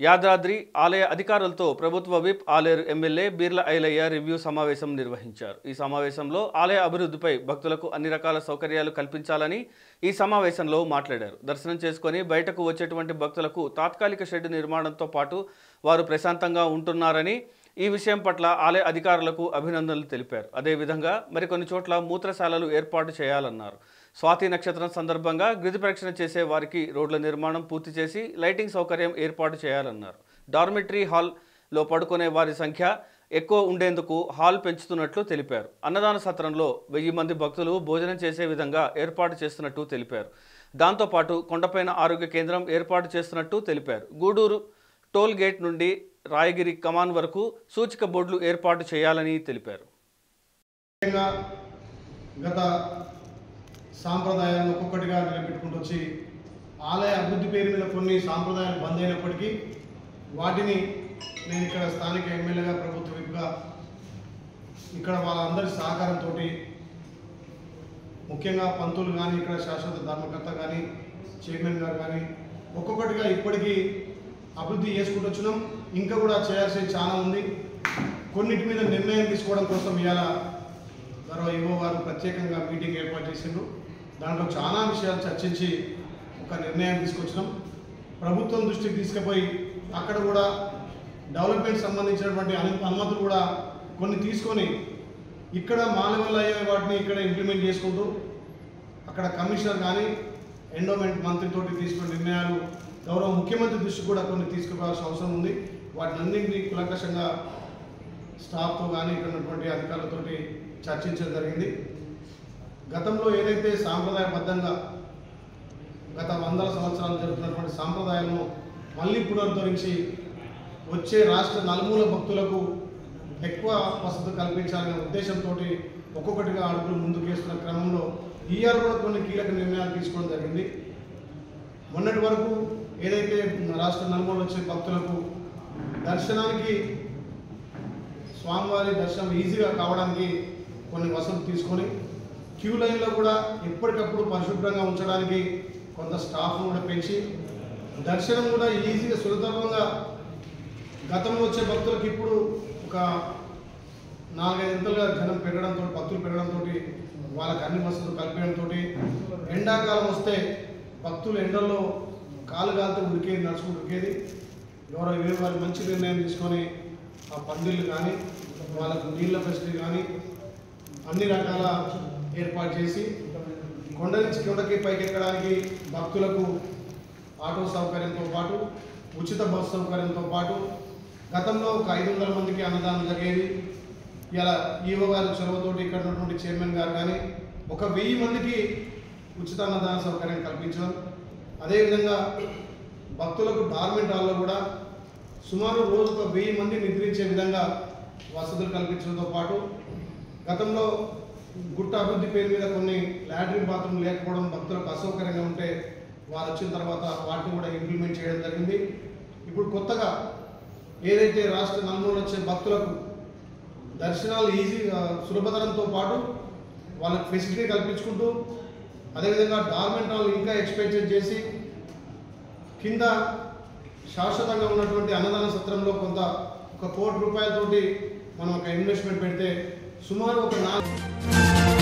యాదాద్రి ఆలయ అధికారులతో ప్రభుత్వ whip Aleru MLA Beerla Ilaiah review సమావేశం నిర్వహించారు. ఈ సమావేశంలో ఆలయ అభివృద్ధిపై భక్తులకు అన్ని రకాల సౌకర్యాలు కల్పించాలని ఈ సమావేశంలో మాట్లాడారు. దర్శనం చేసుకొని బయటకు వచ్చేటువంటి భక్తులకు తాత్కాలిక షెడ్ నిర్మాణంతో పాటు వారు ప్రశాంతంగా ఉంటున్నారని ఈ విషయం పట్ల ఆలయ అధికారులకు అభినందనలు తెలిపారు. అదేవిధంగా మరికొన్ని చోట్ల మూత్రశాలలు ఏర్పాటు చేయాలన్నారు. స్వాతి నక్షత్రం సందర్భంగా గిరి ప్రదక్షిణ చేసే వారికి రోడ్ల నిర్మాణం పూర్తి చేసి లైటింగ్ సౌకర్యం ఏర్పాటు చేయాలన్నారు. డార్మిటరీ హాల్లో పడుకునే వారి సంఖ్య ఎక్కువ ఉండేందుకు హాల్ పెంచుతున్నట్లు తెలిపారు. అన్నదాన సత్రంలో వెయ్యి మంది భక్తులు భోజనం చేసే విధంగా ఏర్పాటు చేస్తున్నట్టు తెలిపారు. దాంతోపాటు కొండపైన ఆరోగ్య కేంద్రం ఏర్పాటు చేస్తున్నట్టు తెలిపారు. గూడూరు టోల్ గేట్ నుండి రాయగిరి కమాన్ వరకు సూచిక బోర్డులు ఏర్పాటు చేయాలని తెలిపారు. ముఖ్యంగా గత సాంప్రదాయాలను ఒక్కొక్కటిగా నిలబెట్టుకుంటూ వచ్చి ఆలయ అభివృద్ధి పేరు మీద కొన్ని సాంప్రదాయాలు బంద్ అయినప్పటికీ వాటిని నేను ఇక్కడ స్థానిక ఎమ్మెల్యేగా ప్రభుత్వ విప్గా ఇక్కడ వాళ్ళందరి సహకారంతో ముఖ్యంగా పంతులు కానీ ఇక్కడ శాశ్వత ధర్మకర్త కానీ చైర్మన్ గారు కానీ ఒక్కొక్కటిగా ఇప్పటికీ అభివృద్ధి చేసుకుంటూ వచ్చినాం. ఇంకా కూడా చేయాల్సి చాలా ఉంది. కొన్నిటి మీద నిర్ణయం తీసుకోవడం కోసం ఇవాళ మరో ఇవో వారు ప్రత్యేకంగా మీటింగ్ ఏర్పాటు చేసిండ్రు. దాంట్లో చాలా విషయాలు చర్చించి ఒక నిర్ణయం తీసుకొచ్చినాం. ప్రభుత్వం దృష్టికి తీసుకుపోయి అక్కడ కూడా డెవలప్మెంట్ సంబంధించినటువంటి అనుమతులు కూడా కొన్ని తీసుకొని ఇక్కడ మా అయ్యే వాటిని ఇక్కడ ఇంప్లిమెంట్ చేసుకుంటూ అక్కడ కమిషనర్ కానీ ఎండోమెంట్ మంత్రితోటి తీసుకున్న నిర్ణయాలు గౌరవ ముఖ్యమంత్రి దృష్టి కూడా కొన్ని తీసుకోవాల్సిన అవసరం ఉంది. వాటిని అన్నింటినీ కులంకషంగా స్టాఫ్తో కానీ ఇక్కడ ఉన్నటువంటి అధికారులతోటి చర్చించడం జరిగింది. గతంలో ఏదైతే సాంప్రదాయబద్ధంగా గత వందల సంవత్సరాలు జరుగుతున్నటువంటి సాంప్రదాయాలను మళ్ళీ పునరుద్ధరించి వచ్చే రాష్ట్ర నలుమూల భక్తులకు ఎక్కువ వసతి కల్పించాలనే ఉద్దేశంతో ఒక్కొక్కటిగా అడుగులు ముందుకేస్తున్న క్రమంలో ఈఆర్ కూడా కొన్ని కీలక నిర్ణయాలు తీసుకోవడం జరిగింది. మొన్నటి వరకు ఏదైతే రాష్ట్ర నలుమూల వచ్చే భక్తులకు దర్శనానికి స్వామివారి దర్శనం ఈజీగా కావడానికి కొన్ని వసతులు తీసుకొని క్యూ లైన్లో కూడా ఎప్పటికప్పుడు పరిశుభ్రంగా ఉంచడానికి కొంత స్టాఫ్ను కూడా పెంచి దర్శనం కూడా ఈజీగా సులభంగా గతంలో వచ్చే భక్తులకు ఇప్పుడు ఒక నాలుగైదు ఇంతలుగా జనం పెరగడంతో భక్తులు పెరగడంతో వాళ్ళకి అన్ని వసతులు కల్పించడంతో ఎండాకాలం వస్తే భక్తులు ఎండల్లో కాలు కాలుతో ఉరికేది నడుచుకుంటూ ఉరికేది. ఎవరో ఏ వారి మంచి నిర్ణయం తీసుకొని ఆ పందిళ్ళు కానీ వాళ్ళకు నీళ్ళ ఫెసిలిటీ కానీ అన్ని రకాల ఏర్పాటు చేసి కొండ నుంచి కిందకి పైకి ఎక్కడానికి భక్తులకు ఆటో సౌకర్యంతో పాటు ఉచిత బస్సు సౌకర్యంతో పాటు గతంలో ఒక ఐదు వందల మందికి అన్నదానం జరిగేది. ఇలా ఈవో గారి చొరవతోటి ఇక్కడ ఉన్నటువంటి చైర్మన్ గారు కానీ ఒక వెయ్యి మందికి ఉచిత అన్నదాన సౌకర్యం కల్పించడం అదేవిధంగా భక్తులకు డార్మెంట్ హాల్లో కూడా సుమారు రోజుకు వెయ్యి మంది నిద్రించే విధంగా వసతులు కల్పించడంతో పాటు గతంలో గుట్ట అభివృద్ధి పేరు మీద కొన్ని లాట్రిన్ బాత్రూమ్ లేకపోవడం భక్తులకు అసౌకర్యంగా ఉంటే వారు వచ్చిన తర్వాత వాటిని కూడా ఇంప్లిమెంట్ చేయడం జరిగింది. ఇప్పుడు కొత్తగా ఏదైతే రాష్ట్ర నలుమూల వచ్చే భక్తులకు దర్శనాలు ఈజీగా సులభతరంతో పాటు వాళ్ళకి ఫెసిలిటీ కల్పించుకుంటూ అదేవిధంగా డార్మెంట్ హాల్ ఇంకా ఎక్స్పెక్టెడ్ చేసి కింద శాశ్వతంగా ఉన్నటువంటి అన్నదాన సత్రంలో కొంత ఒక కోటి రూపాయలతోటి మనం ఒక ఇన్వెస్ట్మెంట్ పెడితే సుమారు ఒక నాలుగు